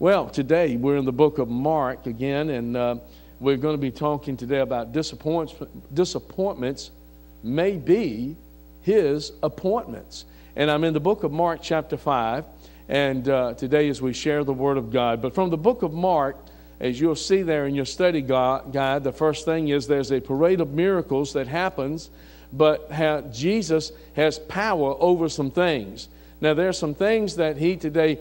Well, today we're in the book of Mark again, and uh, we're going to be talking today about disappointments, disappointments may be his appointments. And I'm in the book of Mark, chapter 5, and uh, today as we share the Word of God. But from the book of Mark, as you'll see there in your study guide, the first thing is there's a parade of miracles that happens, but Jesus has power over some things. Now, there are some things that he today,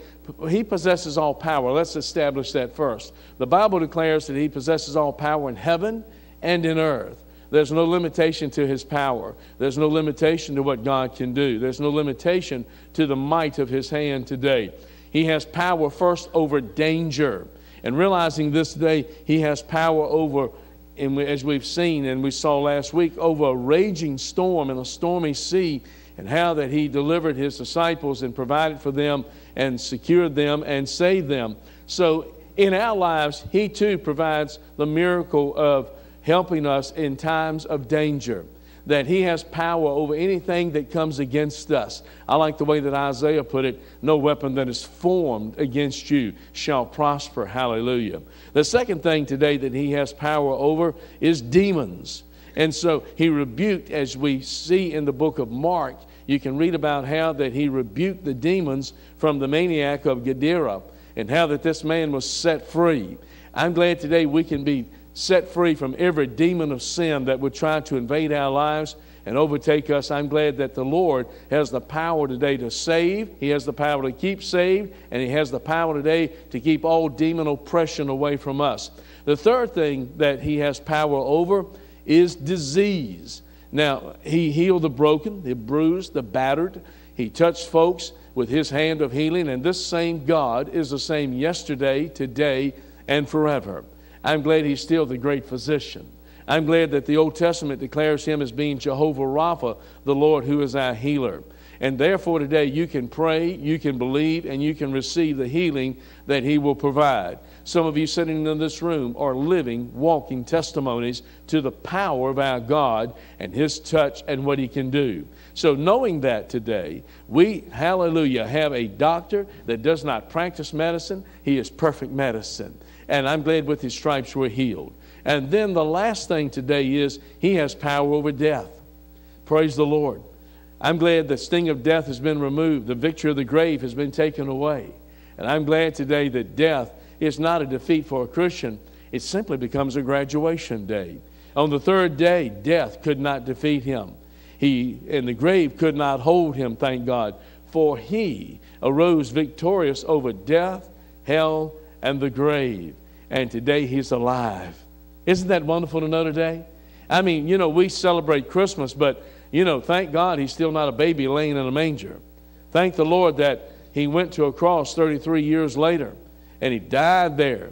he possesses all power. Let's establish that first. The Bible declares that he possesses all power in heaven and in earth. There's no limitation to his power. There's no limitation to what God can do. There's no limitation to the might of his hand today. He has power first over danger. And realizing this day, he has power over, as we've seen and we saw last week, over a raging storm and a stormy sea and how that he delivered his disciples and provided for them and secured them and saved them. So in our lives, he too provides the miracle of helping us in times of danger. That he has power over anything that comes against us. I like the way that Isaiah put it no weapon that is formed against you shall prosper. Hallelujah. The second thing today that he has power over is demons. And so he rebuked, as we see in the book of Mark, you can read about how that he rebuked the demons from the maniac of Gadara and how that this man was set free. I'm glad today we can be set free from every demon of sin that would try to invade our lives and overtake us. I'm glad that the Lord has the power today to save, He has the power to keep saved, and He has the power today to keep all demon oppression away from us. The third thing that He has power over is disease. Now, he healed the broken, the bruised, the battered. He touched folks with his hand of healing, and this same God is the same yesterday, today, and forever. I'm glad he's still the great physician. I'm glad that the Old Testament declares him as being Jehovah Rapha, the Lord who is our healer. And therefore, today you can pray, you can believe, and you can receive the healing that He will provide. Some of you sitting in this room are living, walking testimonies to the power of our God and His touch and what He can do. So, knowing that today, we, hallelujah, have a doctor that does not practice medicine, He is perfect medicine. And I'm glad with His stripes we're healed. And then the last thing today is He has power over death. Praise the Lord. I'm glad the sting of death has been removed, the victory of the grave has been taken away. And I'm glad today that death is not a defeat for a Christian, it simply becomes a graduation day. On the third day, death could not defeat him. He and the grave could not hold him, thank God, for he arose victorious over death, hell, and the grave. And today he's alive. Isn't that wonderful to know today? I mean, you know, we celebrate Christmas, but you know, thank God he's still not a baby laying in a manger. Thank the Lord that he went to a cross 33 years later and he died there,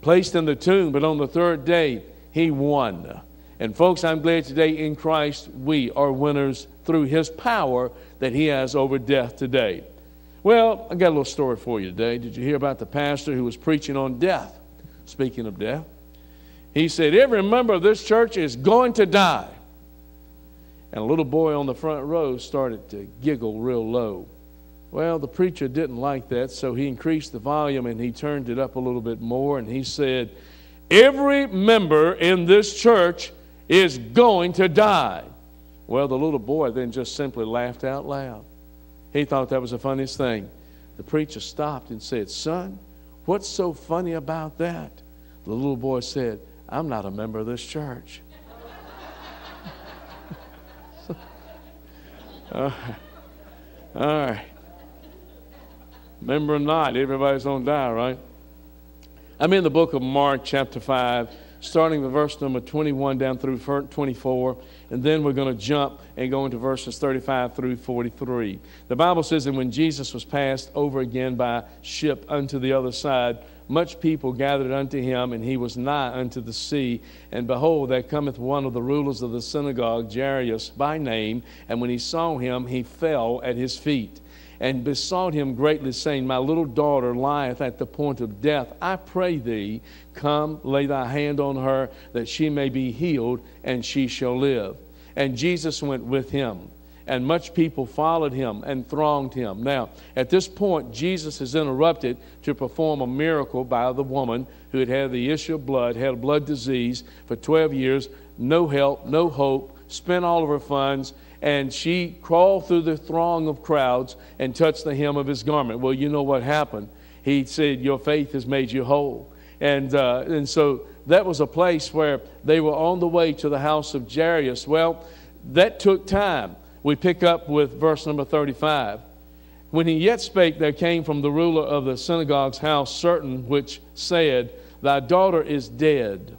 placed in the tomb, but on the third day he won. And folks, I'm glad today in Christ we are winners through his power that he has over death today. Well, I got a little story for you today. Did you hear about the pastor who was preaching on death? Speaking of death, he said, Every member of this church is going to die. And a little boy on the front row started to giggle real low. Well, the preacher didn't like that, so he increased the volume and he turned it up a little bit more and he said, Every member in this church is going to die. Well, the little boy then just simply laughed out loud. He thought that was the funniest thing. The preacher stopped and said, Son, what's so funny about that? The little boy said, I'm not a member of this church. All right. All right. Remember or not, everybody's going to die, right? I'm in the book of Mark, chapter 5, starting with verse number 21 down through 24, and then we're going to jump and go into verses 35 through 43. The Bible says, And when Jesus was passed over again by ship unto the other side, much people gathered unto him, and he was nigh unto the sea. And behold, there cometh one of the rulers of the synagogue, Jairus by name, and when he saw him, he fell at his feet and besought him greatly, saying, My little daughter lieth at the point of death. I pray thee, come, lay thy hand on her, that she may be healed, and she shall live. And Jesus went with him. and much people followed him and thronged him. Now, at this point, Jesus is interrupted to perform a miracle by the woman who had had the issue of blood, had a blood disease for 12 years, no help, no hope, spent all of her funds, and she crawled through the throng of crowds and touched the hem of his garment. Well, you know what happened. He said, Your faith has made you whole. And, uh, and so that was a place where they were on the way to the house of Jairus. Well, that took time. We pick up with verse number 35. When he yet spake, there came from the ruler of the synagogue's house certain which said, Thy daughter is dead.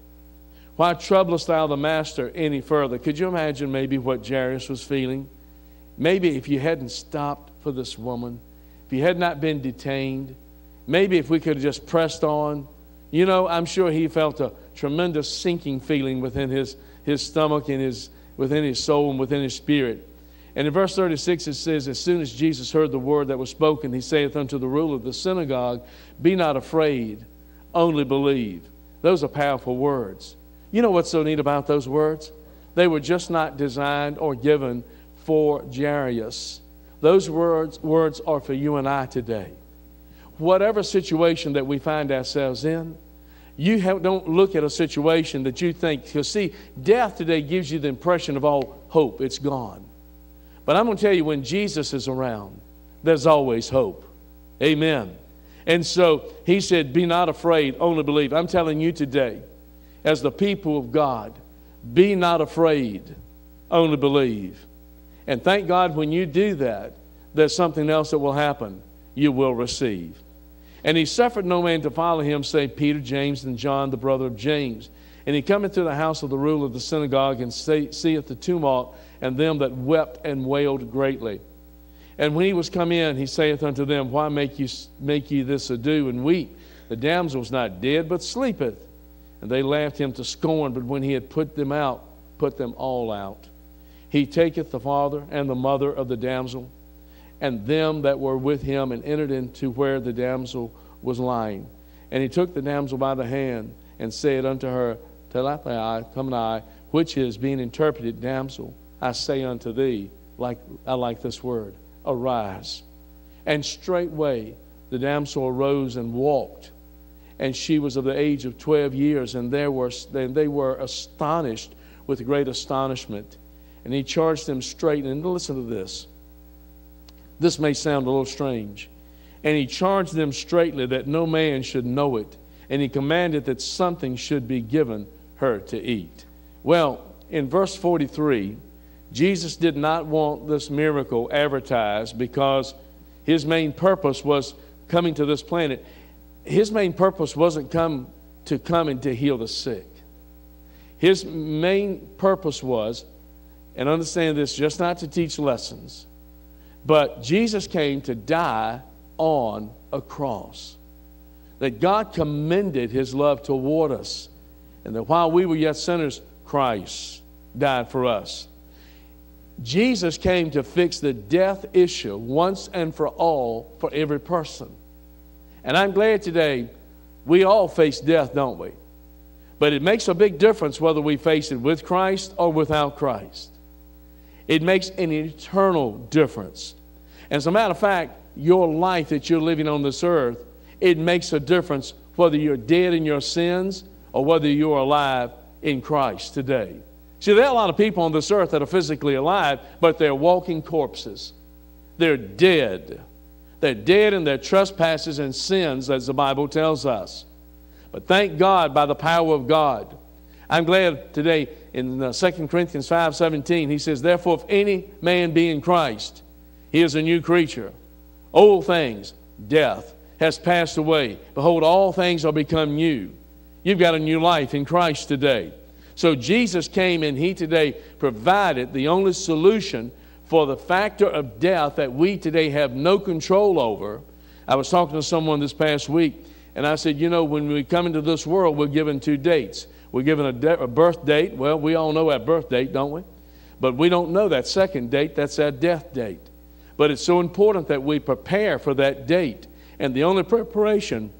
Why troublest thou the master any further? Could you imagine maybe what Jairus was feeling? Maybe if you hadn't stopped for this woman, if you had not been detained, maybe if we could have just pressed on, you know, I'm sure he felt a tremendous sinking feeling within his, his stomach and his, within his soul and within his spirit. And in verse 36 it says, As soon as Jesus heard the word that was spoken, he saith unto the ruler of the synagogue, Be not afraid, only believe. Those are powerful words. You know what's so neat about those words? They were just not designed or given for Jairus. Those words, words are for you and I today. Whatever situation that we find ourselves in, you have, don't look at a situation that you think, because see, death today gives you the impression of all hope. It's gone. But I'm going to tell you, when Jesus is around, there's always hope. Amen. And so he said, Be not afraid, only believe. I'm telling you today, as the people of God, be not afraid, only believe. And thank God when you do that, there's something else that will happen. You will receive. And he suffered no man to follow him, save Peter, James, and John, the brother of James. And he cometh to the house of the ruler of the synagogue, and seeth the tumult, and them that wept and wailed greatly. And when he was come in, he saith unto them, Why make you make ye this ado and weep? The damsel is not dead, but sleepeth. And they laughed him to scorn, but when he had put them out, put them all out. He taketh the father and the mother of the damsel and them that were with him and entered into where the damsel was lying. And he took the damsel by the hand and said unto her, Talitha, cumi, which is being interpreted, damsel, I say unto thee, like I like this word, arise. And straightway the damsel arose and walked and she was of the age of 12 years, and there were, they were astonished with great astonishment. And he charged them straight, and listen to this. This may sound a little strange. And he charged them straightly that no man should know it, and he commanded that something should be given her to eat. Well, in verse 43, Jesus did not want this miracle advertised because his main purpose was coming to this planet his main purpose wasn't come to come and to heal the sick. His main purpose was, and understand this, just not to teach lessons, but Jesus came to die on a cross. That God commended his love toward us, and that while we were yet sinners, Christ died for us. Jesus came to fix the death issue once and for all for every person. And I'm glad today we all face death, don't we? But it makes a big difference whether we face it with Christ or without Christ. It makes an eternal difference. As a matter of fact, your life that you're living on this earth, it makes a difference whether you're dead in your sins or whether you're alive in Christ today. See, there are a lot of people on this earth that are physically alive, but they're walking corpses. They're dead. They're dead in their trespasses and sins, as the Bible tells us. But thank God by the power of God. I'm glad today in uh, 2 Corinthians 5 17, he says, Therefore, if any man be in Christ, he is a new creature. Old things, death, has passed away. Behold, all things are become new. You've got a new life in Christ today. So Jesus came and he today provided the only solution for the factor of death that we today have no control over. I was talking to someone this past week, and I said, You know, when we come into this world, we're given two dates. We're given a, de- a birth date. Well, we all know our birth date, don't we? But we don't know that second date, that's our death date. But it's so important that we prepare for that date. And the only preparation,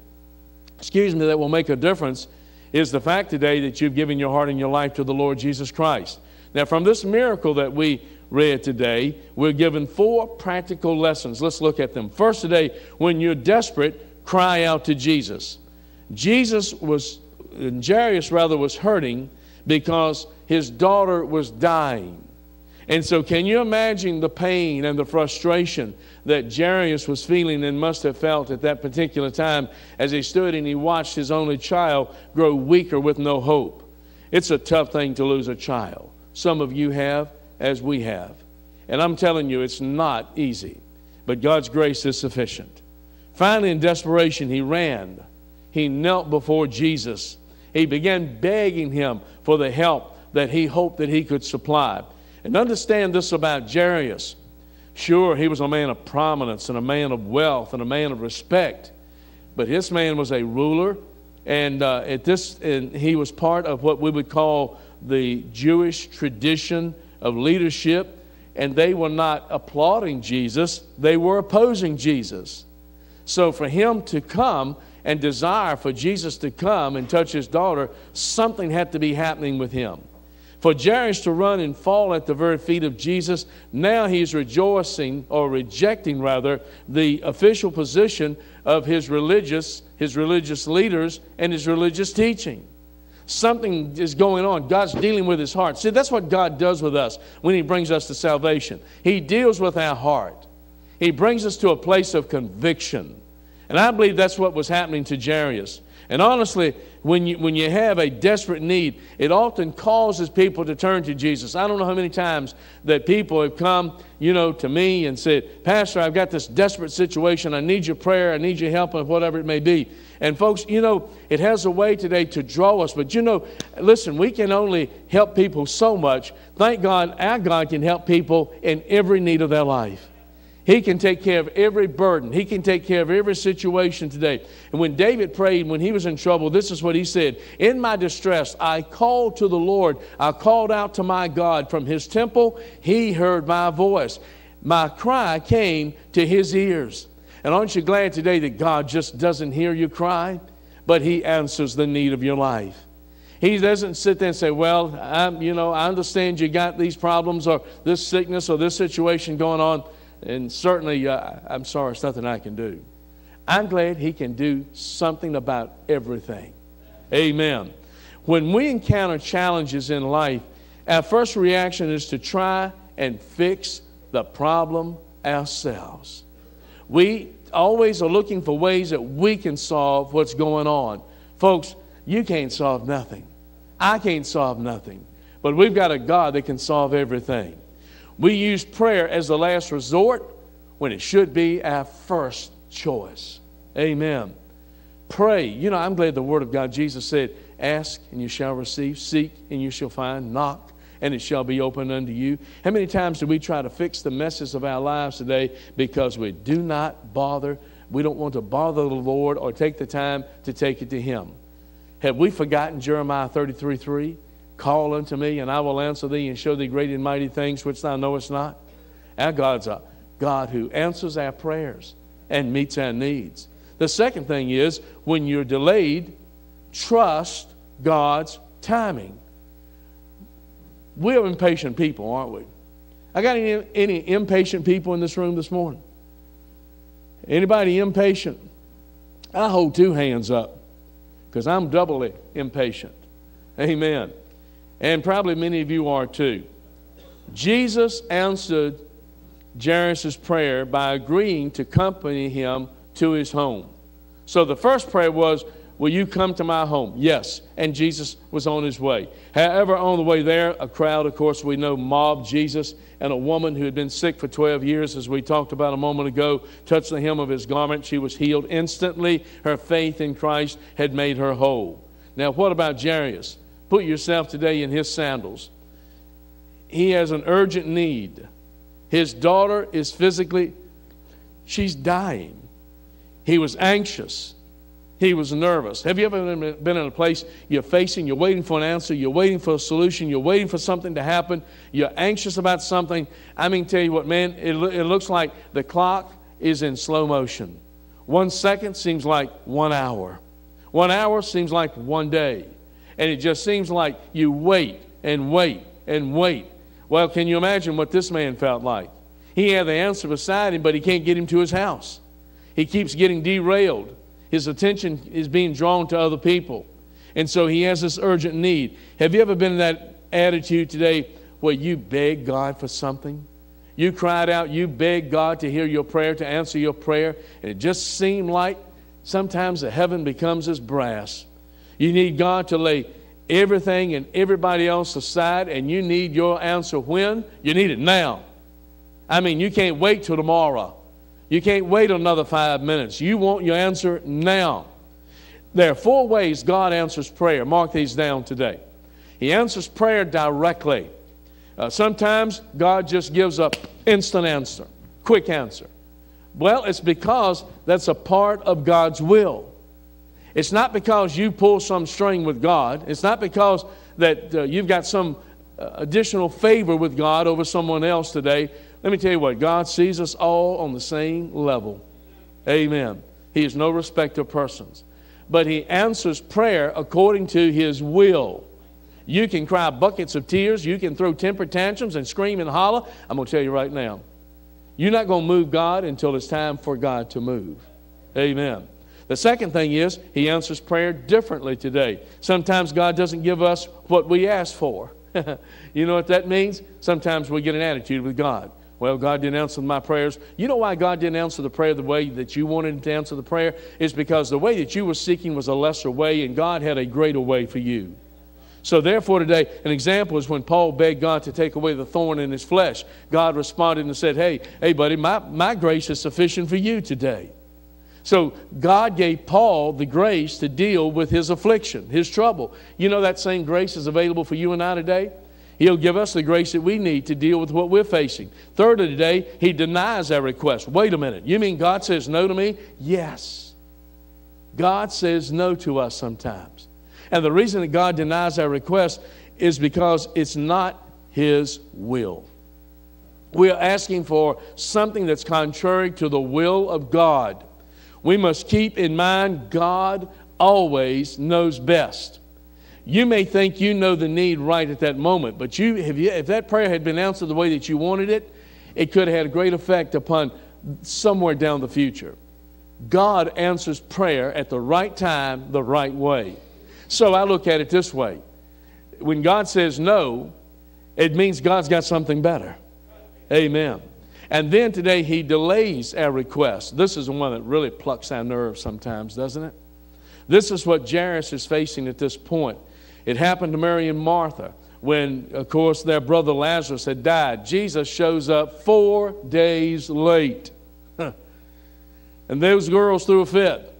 excuse me, that will make a difference is the fact today that you've given your heart and your life to the Lord Jesus Christ. Now, from this miracle that we read today, we're given four practical lessons. Let's look at them. First, today, when you're desperate, cry out to Jesus. Jesus was, Jairus rather, was hurting because his daughter was dying. And so, can you imagine the pain and the frustration that Jairus was feeling and must have felt at that particular time as he stood and he watched his only child grow weaker with no hope? It's a tough thing to lose a child. Some of you have, as we have. And I'm telling you, it's not easy, but God's grace is sufficient. Finally, in desperation, he ran. He knelt before Jesus. He began begging him for the help that he hoped that he could supply. And understand this about Jairus. Sure, he was a man of prominence and a man of wealth and a man of respect, but this man was a ruler, and uh, at this, and he was part of what we would call the Jewish tradition of leadership, and they were not applauding Jesus, they were opposing Jesus. So for him to come and desire for Jesus to come and touch his daughter, something had to be happening with him. For Jairus to run and fall at the very feet of Jesus, now he's rejoicing or rejecting rather the official position of his religious, his religious leaders and his religious teaching. Something is going on. God's dealing with his heart. See, that's what God does with us when he brings us to salvation. He deals with our heart. He brings us to a place of conviction. And I believe that's what was happening to Jairus. And honestly, when you, when you have a desperate need, it often causes people to turn to Jesus. I don't know how many times that people have come, you know, to me and said, Pastor, I've got this desperate situation. I need your prayer. I need your help, and whatever it may be. And folks, you know, it has a way today to draw us. But you know, listen, we can only help people so much. Thank God, our God can help people in every need of their life. He can take care of every burden. He can take care of every situation today. And when David prayed, when he was in trouble, this is what he said In my distress, I called to the Lord. I called out to my God from his temple. He heard my voice. My cry came to his ears. And aren't you glad today that God just doesn't hear you cry, but he answers the need of your life? He doesn't sit there and say, Well, I'm, you know, I understand you got these problems or this sickness or this situation going on. And certainly, uh, I'm sorry, it's nothing I can do. I'm glad He can do something about everything. Amen. When we encounter challenges in life, our first reaction is to try and fix the problem ourselves. We always are looking for ways that we can solve what's going on. Folks, you can't solve nothing. I can't solve nothing. But we've got a God that can solve everything. We use prayer as the last resort when it should be our first choice. Amen. Pray. You know, I'm glad the Word of God, Jesus said, Ask and you shall receive, seek and you shall find, knock and it shall be opened unto you. How many times do we try to fix the messes of our lives today because we do not bother? We don't want to bother the Lord or take the time to take it to Him. Have we forgotten Jeremiah 33 3? Call unto me, and I will answer thee and show thee great and mighty things which thou knowest not. Our God's a God who answers our prayers and meets our needs. The second thing is when you're delayed, trust God's timing. We're impatient people, aren't we? I got any, any impatient people in this room this morning? Anybody impatient? I hold two hands up because I'm doubly impatient. Amen and probably many of you are too. Jesus answered Jairus' prayer by agreeing to accompany him to his home. So the first prayer was, Will you come to my home? Yes. And Jesus was on his way. However, on the way there, a crowd, of course, we know, mobbed Jesus, and a woman who had been sick for 12 years, as we talked about a moment ago, touched the hem of his garment. She was healed instantly. Her faith in Christ had made her whole. Now, what about Jairus? Put yourself today in his sandals. He has an urgent need. His daughter is physically, she's dying. He was anxious. He was nervous. Have you ever been in a place you're facing, you're waiting for an answer, you're waiting for a solution, you're waiting for something to happen, you're anxious about something? I mean, tell you what, man, it, it looks like the clock is in slow motion. One second seems like one hour, one hour seems like one day. And it just seems like you wait and wait and wait. Well, can you imagine what this man felt like? He had the answer beside him, but he can't get him to his house. He keeps getting derailed. His attention is being drawn to other people. And so he has this urgent need. Have you ever been in that attitude today where you beg God for something? You cried out, you begged God to hear your prayer, to answer your prayer, and it just seemed like sometimes the heaven becomes as brass. You need God to lay everything and everybody else aside, and you need your answer when? You need it now. I mean, you can't wait till tomorrow. You can't wait another five minutes. You want your answer now. There are four ways God answers prayer. Mark these down today. He answers prayer directly. Uh, sometimes God just gives a instant answer, quick answer. Well, it's because that's a part of God's will. It's not because you pull some string with God. It's not because that uh, you've got some uh, additional favor with God over someone else today. Let me tell you what, God sees us all on the same level. Amen. He is no respecter of persons. But He answers prayer according to His will. You can cry buckets of tears. You can throw temper tantrums and scream and holler. I'm going to tell you right now, you're not going to move God until it's time for God to move. Amen. The second thing is, He answers prayer differently today. Sometimes God doesn't give us what we ask for. you know what that means? Sometimes we get an attitude with God. Well, God didn't answer my prayers. You know why God didn't answer the prayer the way that you wanted to answer the prayer? Is because the way that you were seeking was a lesser way, and God had a greater way for you. So, therefore, today, an example is when Paul begged God to take away the thorn in his flesh. God responded and said, Hey, hey, buddy, my, my grace is sufficient for you today. So, God gave Paul the grace to deal with his affliction, his trouble. You know that same grace is available for you and I today? He'll give us the grace that we need to deal with what we're facing. Thirdly, today, he denies our request. Wait a minute. You mean God says no to me? Yes. God says no to us sometimes. And the reason that God denies our request is because it's not His will. We are asking for something that's contrary to the will of God. We must keep in mind God always knows best. You may think you know the need right at that moment, but you, if, that prayer had been answered the way that you wanted it, it could have had a great effect upon somewhere down the future. God answers prayer at the right time, the right way. So I look at it this way when God says no, it means God's got something better. Amen. And then today he delays our request. This is one that really plucks our nerves sometimes, doesn't it? This is what Jairus is facing at this point. It happened to Mary and Martha when, of course, their brother Lazarus had died. Jesus shows up four days late. and those girls threw a fit.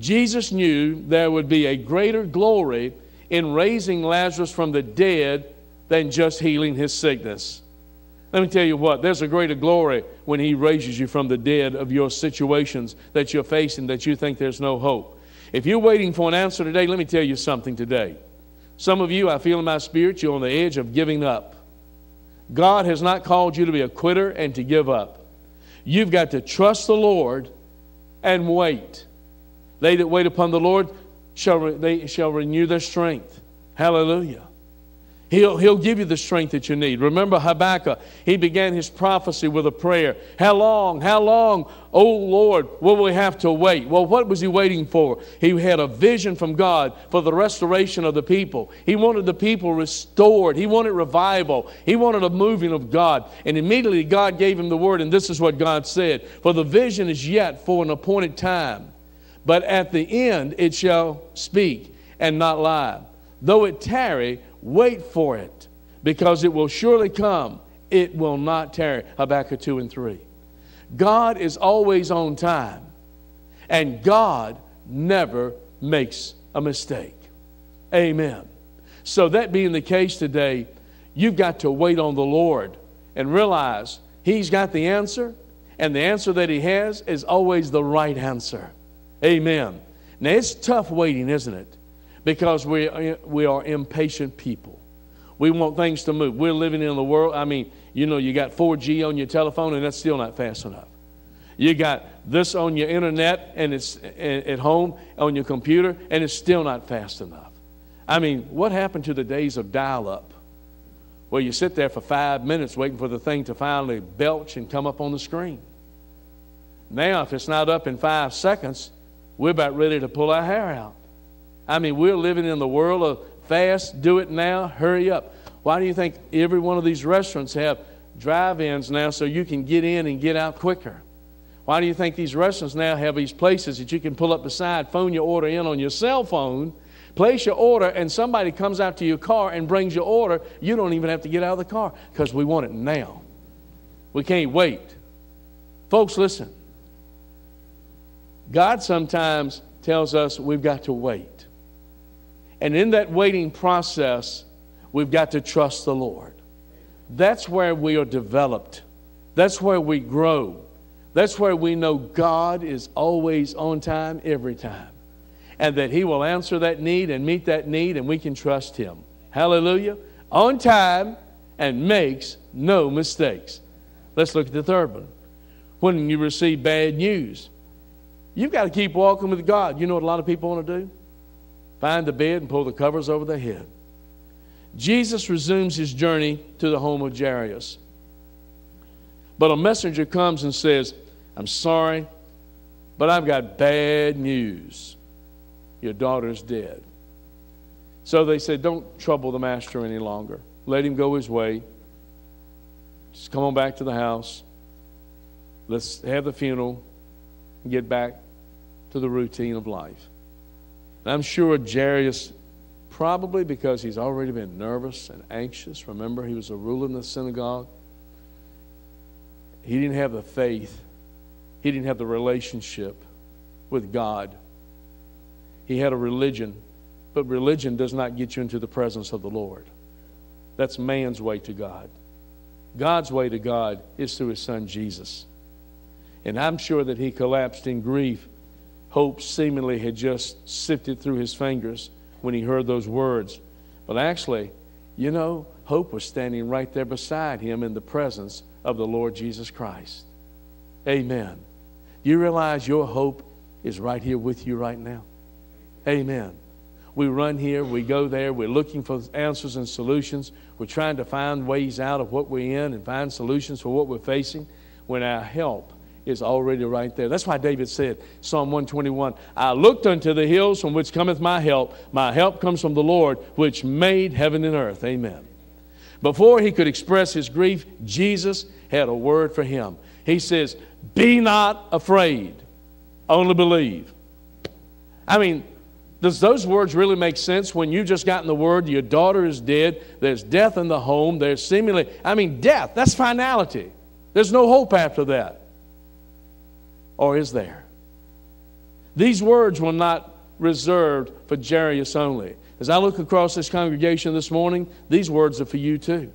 Jesus knew there would be a greater glory in raising Lazarus from the dead than just healing his sickness. Let me tell you what, there's a greater glory when he raises you from the dead of your situations that you're facing that you think there's no hope. If you're waiting for an answer today, let me tell you something today. Some of you, I feel in my spirit, you're on the edge of giving up. God has not called you to be a quitter and to give up. You've got to trust the Lord and wait. They that wait upon the Lord shall, they shall renew their strength. Hallelujah. He'll, he'll give you the strength that you need. Remember Habakkuk, he began his prophecy with a prayer. How long, how long, oh Lord, will we have to wait? Well, what was he waiting for? He had a vision from God for the restoration of the people. He wanted the people restored. He wanted revival. He wanted a moving of God. And immediately God gave him the word, and this is what God said For the vision is yet for an appointed time. But at the end it shall speak and not lie. Though it tarry, wait for it, because it will surely come. It will not tarry. Habakkuk 2 and 3. God is always on time, and God never makes a mistake. Amen. So, that being the case today, you've got to wait on the Lord and realize He's got the answer, and the answer that He has is always the right answer. Amen. Now, it's tough waiting, isn't it? Because we, we are impatient people. We want things to move. We're living in the world. I mean, you know, you got 4G on your telephone, and that's still not fast enough. You got this on your internet, and it's at home on your computer, and it's still not fast enough. I mean, what happened to the days of dial up? where you sit there for five minutes waiting for the thing to finally belch and come up on the screen. Now, if it's not up in five seconds, we're about ready to pull our hair out. I mean, we're living in the world of fast, do it now, hurry up. Why do you think every one of these restaurants have drive ins now so you can get in and get out quicker? Why do you think these restaurants now have these places that you can pull up beside, phone your order in on your cell phone, place your order, and somebody comes out to your car and brings your order? You don't even have to get out of the car because we want it now. We can't wait. Folks, listen. God sometimes tells us we've got to wait. And in that waiting process, we've got to trust the Lord. That's where we are developed. That's where we grow. That's where we know God is always on time, every time. And that He will answer that need and meet that need, and we can trust Him. Hallelujah. On time and makes no mistakes. Let's look at the third one. When you receive bad news, you've got to keep walking with God. You know what a lot of people want to do? Find the bed and pull the covers over the head. Jesus resumes his journey to the home of Jairus. But a messenger comes and says, I'm sorry, but I've got bad news. Your daughter's dead. So they said, Don't trouble the master any longer. Let him go his way. Just come on back to the house. Let's have the funeral and get back to the routine of life. I'm sure Jairus, probably because he's already been nervous and anxious. Remember, he was a ruler in the synagogue. He didn't have the faith he didn't have the relationship with God. He had a religion, but religion does not get you into the presence of the Lord. That's man's way to God. God's way to God is through his son Jesus. And I'm sure that he collapsed in grief. Hope seemingly had just sifted through his fingers when he heard those words. But actually, you know, hope was standing right there beside him in the presence of the Lord Jesus Christ. Amen. Do you realize your hope is right here with you right now? Amen. We run here, we go there, we're looking for answers and solutions. We're trying to find ways out of what we're in and find solutions for what we're facing when our help is already right there. That's why David said, Psalm 121, I looked unto the hills from which cometh my help. My help comes from the Lord, which made heaven and earth. Amen. Before he could express his grief, Jesus had a word for him. He says, Be not afraid, only believe. I mean, does those words really make sense when you just gotten the word your daughter is dead, there's death in the home, there's seemingly, I mean, death, that's finality. There's no hope after that. Or is there? These words were not reserved for Jairus only. As I look across this congregation this morning, these words are for you too.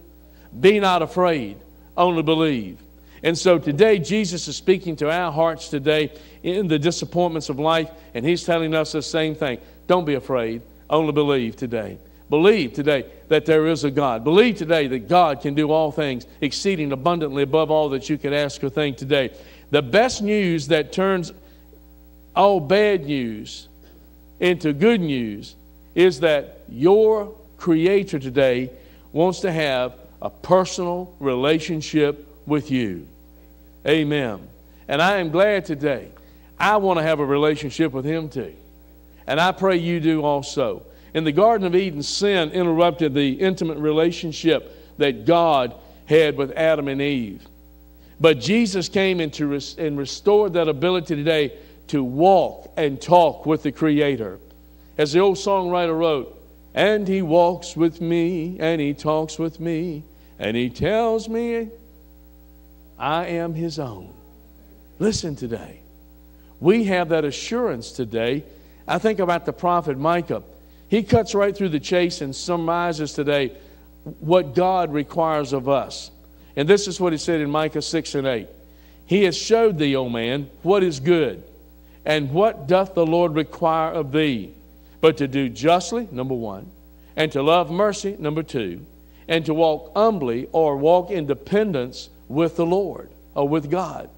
Be not afraid, only believe. And so today, Jesus is speaking to our hearts today in the disappointments of life, and He's telling us the same thing. Don't be afraid, only believe today. Believe today that there is a God. Believe today that God can do all things, exceeding abundantly above all that you could ask or think today. The best news that turns all bad news into good news is that your Creator today wants to have a personal relationship with you. Amen. And I am glad today. I want to have a relationship with Him too. And I pray you do also. In the Garden of Eden, sin interrupted the intimate relationship that God had with Adam and Eve. But Jesus came into res- and restored that ability today to walk and talk with the Creator. As the old songwriter wrote, and He walks with me, and He talks with me, and He tells me I am his own. Listen today. We have that assurance today. I think about the prophet Micah. He cuts right through the chase and summarizes today what God requires of us. And this is what he said in Micah 6 and 8. He has showed thee, O man, what is good, and what doth the Lord require of thee, but to do justly, number one, and to love mercy, number two, and to walk humbly or walk in dependence with the Lord or with God.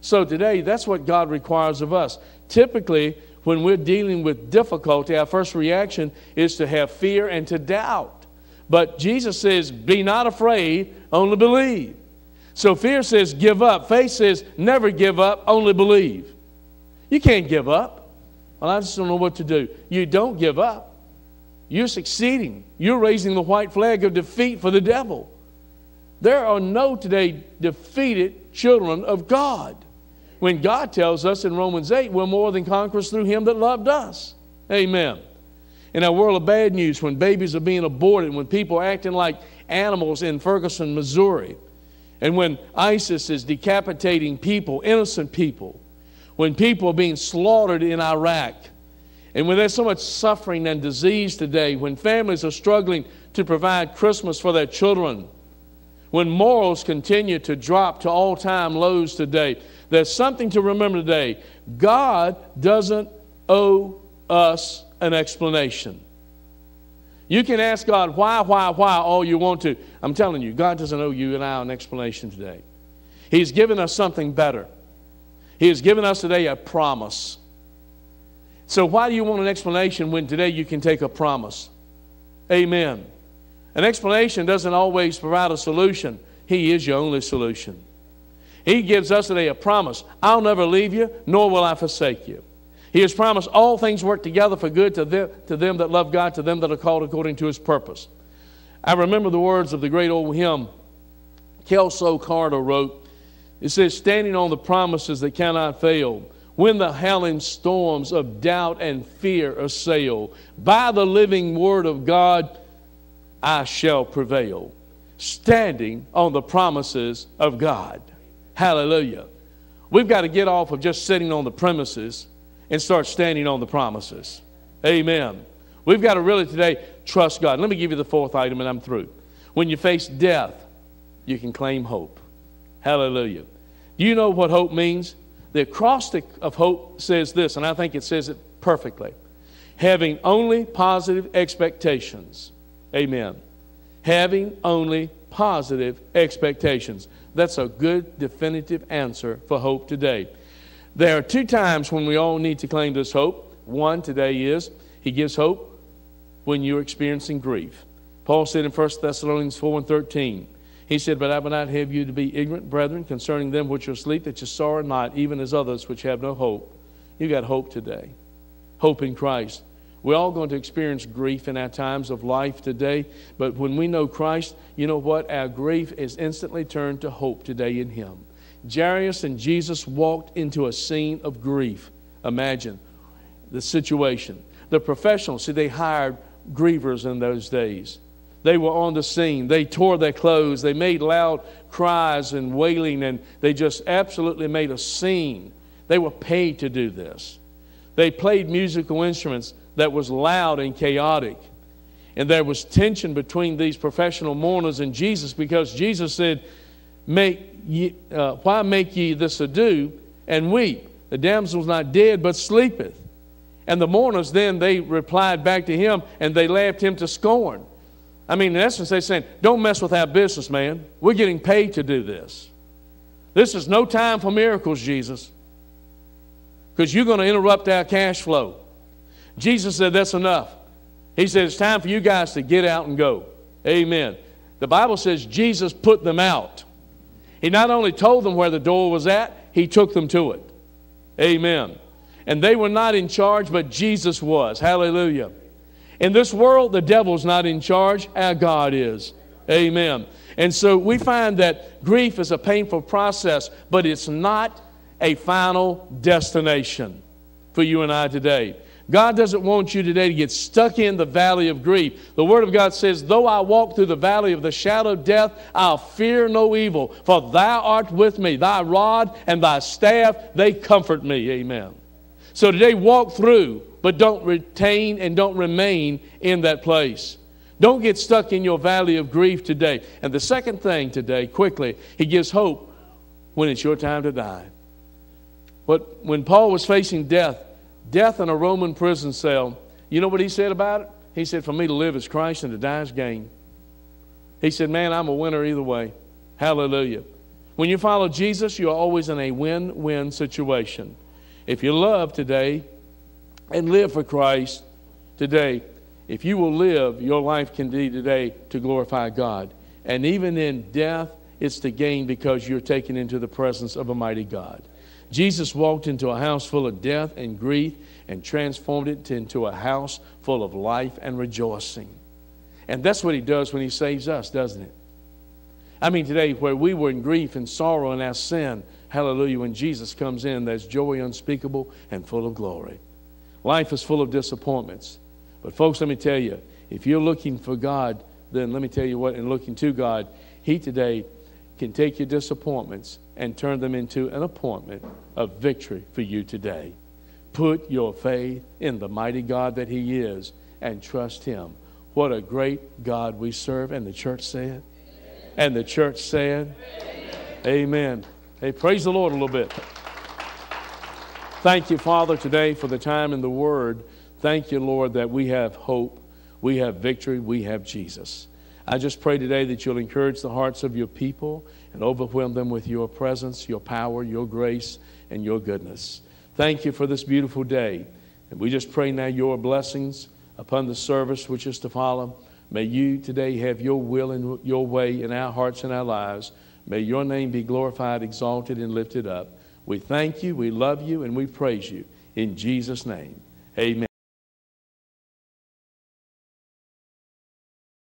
So today, that's what God requires of us. Typically, when we're dealing with difficulty, our first reaction is to have fear and to doubt. But Jesus says, Be not afraid, only believe. So fear says, Give up. Faith says, Never give up, only believe. You can't give up. Well, I just don't know what to do. You don't give up. You're succeeding. You're raising the white flag of defeat for the devil. There are no today defeated children of God. When God tells us in Romans 8, we're more than conquerors through him that loved us. Amen. In our world of bad news, when babies are being aborted, when people are acting like animals in Ferguson, Missouri, and when ISIS is decapitating people, innocent people, when people are being slaughtered in Iraq, and when there's so much suffering and disease today, when families are struggling to provide Christmas for their children, when morals continue to drop to all time lows today, there's something to remember today. God doesn't owe us an explanation. You can ask God why, why, why all you want to. I'm telling you, God doesn't owe you and I an explanation today. He's given us something better. He has given us today a promise. So, why do you want an explanation when today you can take a promise? Amen. An explanation doesn't always provide a solution, He is your only solution. He gives us today a promise I'll never leave you, nor will I forsake you. He has promised all things work together for good to them, to them that love God, to them that are called according to His purpose. I remember the words of the great old hymn Kelso Carter wrote it says, standing on the promises that cannot fail, when the howling storms of doubt and fear assail, by the living word of God, I shall prevail. Standing on the promises of God. Hallelujah. We've got to get off of just sitting on the premises and start standing on the promises. Amen. We've got to really today trust God. Let me give you the fourth item and I'm through. When you face death, you can claim hope. Hallelujah. Do you know what hope means? The acrostic of hope says this, and I think it says it perfectly having only positive expectations. Amen. Having only positive expectations. That's a good definitive answer for hope today. There are two times when we all need to claim this hope. One today is He gives hope when you're experiencing grief. Paul said in 1 Thessalonians 4 and 13, he said, But I would not have you to be ignorant, brethren, concerning them which are asleep, that you sorrow not, even as others which have no hope. You got hope today. Hope in Christ. We're all going to experience grief in our times of life today, but when we know Christ, you know what? Our grief is instantly turned to hope today in Him. Jairus and Jesus walked into a scene of grief. Imagine the situation. The professionals, see, they hired grievers in those days. They were on the scene. They tore their clothes. They made loud cries and wailing, and they just absolutely made a scene. They were paid to do this. They played musical instruments that was loud and chaotic. And there was tension between these professional mourners and Jesus because Jesus said, make ye, uh, Why make ye this ado and weep? The damsel is not dead, but sleepeth. And the mourners then they replied back to him and they laughed him to scorn. I mean, in essence, they're saying, don't mess with our business, man. We're getting paid to do this. This is no time for miracles, Jesus, because you're going to interrupt our cash flow. Jesus said, that's enough. He said, it's time for you guys to get out and go. Amen. The Bible says Jesus put them out. He not only told them where the door was at, he took them to it. Amen. And they were not in charge, but Jesus was. Hallelujah. In this world, the devil's not in charge, our God is. Amen. And so we find that grief is a painful process, but it's not a final destination for you and I today. God doesn't want you today to get stuck in the valley of grief. The Word of God says, Though I walk through the valley of the shadow of death, I'll fear no evil, for thou art with me. Thy rod and thy staff, they comfort me. Amen. So today, walk through but don't retain and don't remain in that place. Don't get stuck in your valley of grief today. And the second thing today, quickly, he gives hope when it's your time to die. But when Paul was facing death, death in a Roman prison cell, you know what he said about it? He said, For me to live is Christ and to die is gain. He said, Man, I'm a winner either way. Hallelujah. When you follow Jesus, you're always in a win win situation. If you love today, and live for Christ today, if you will live, your life can be today to glorify God. And even in death, it's to gain because you're taken into the presence of a mighty God. Jesus walked into a house full of death and grief and transformed it into a house full of life and rejoicing. And that's what he does when he saves us, doesn't it? I mean, today, where we were in grief and sorrow and our sin, hallelujah, when Jesus comes in, there's joy unspeakable and full of glory. Life is full of disappointments. But, folks, let me tell you, if you're looking for God, then let me tell you what, in looking to God, He today can take your disappointments and turn them into an appointment of victory for you today. Put your faith in the mighty God that He is and trust Him. What a great God we serve. And the church said, and the church said, Amen. Amen. Hey, praise the Lord a little bit. Thank you, Father, today for the time in the Word. Thank you, Lord, that we have hope, we have victory, we have Jesus. I just pray today that you'll encourage the hearts of your people and overwhelm them with your presence, your power, your grace, and your goodness. Thank you for this beautiful day. And we just pray now your blessings upon the service which is to follow. May you today have your will and your way in our hearts and our lives. May your name be glorified, exalted, and lifted up. We thank you, we love you, and we praise you. In Jesus' name, amen.